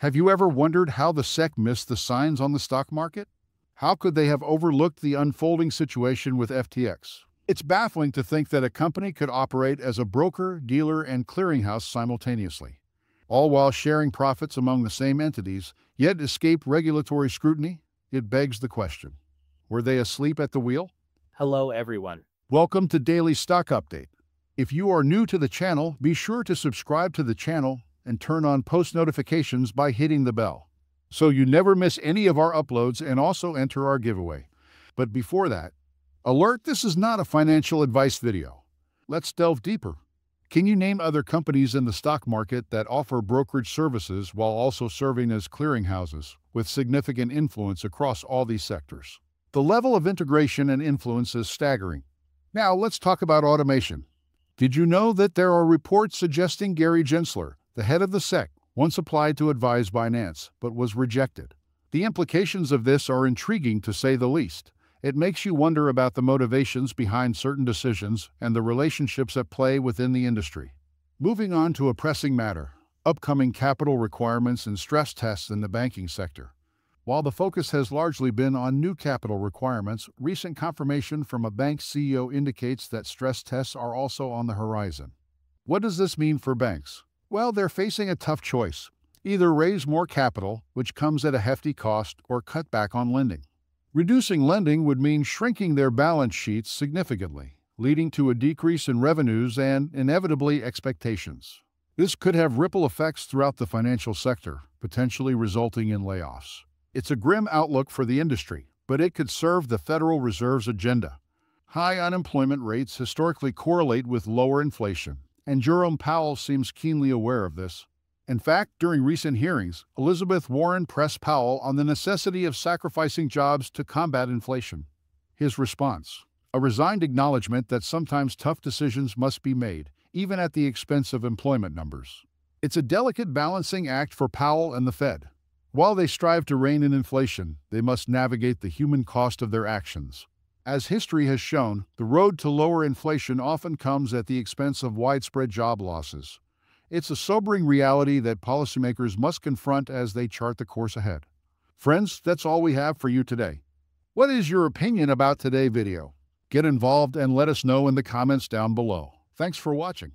Have you ever wondered how the SEC missed the signs on the stock market? How could they have overlooked the unfolding situation with FTX? It's baffling to think that a company could operate as a broker, dealer, and clearinghouse simultaneously, all while sharing profits among the same entities, yet escape regulatory scrutiny. It begs the question were they asleep at the wheel? Hello, everyone. Welcome to Daily Stock Update. If you are new to the channel, be sure to subscribe to the channel and turn on post notifications by hitting the bell so you never miss any of our uploads and also enter our giveaway. But before that, alert this is not a financial advice video. Let's delve deeper. Can you name other companies in the stock market that offer brokerage services while also serving as clearinghouses with significant influence across all these sectors? The level of integration and influence is staggering. Now, let's talk about automation. Did you know that there are reports suggesting Gary Gensler, the head of the SEC, once applied to advise Binance, but was rejected? The implications of this are intriguing to say the least. It makes you wonder about the motivations behind certain decisions and the relationships at play within the industry. Moving on to a pressing matter upcoming capital requirements and stress tests in the banking sector. While the focus has largely been on new capital requirements, recent confirmation from a bank CEO indicates that stress tests are also on the horizon. What does this mean for banks? Well, they're facing a tough choice. Either raise more capital, which comes at a hefty cost, or cut back on lending. Reducing lending would mean shrinking their balance sheets significantly, leading to a decrease in revenues and, inevitably, expectations. This could have ripple effects throughout the financial sector, potentially resulting in layoffs. It's a grim outlook for the industry, but it could serve the Federal Reserve's agenda. High unemployment rates historically correlate with lower inflation, and Jerome Powell seems keenly aware of this. In fact, during recent hearings, Elizabeth Warren pressed Powell on the necessity of sacrificing jobs to combat inflation. His response a resigned acknowledgement that sometimes tough decisions must be made, even at the expense of employment numbers. It's a delicate balancing act for Powell and the Fed. While they strive to rein in inflation, they must navigate the human cost of their actions. As history has shown, the road to lower inflation often comes at the expense of widespread job losses. It's a sobering reality that policymakers must confront as they chart the course ahead. Friends, that's all we have for you today. What is your opinion about today's video? Get involved and let us know in the comments down below. Thanks for watching.